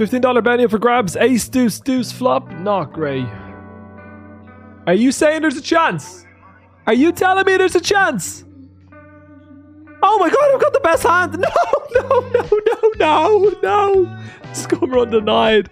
$15 bounty for grabs. Ace, deuce, deuce, flop. Not great. Are you saying there's a chance? Are you telling me there's a chance? Oh my god, I've got the best hand. No, no, no, no, no, no. Scum run denied.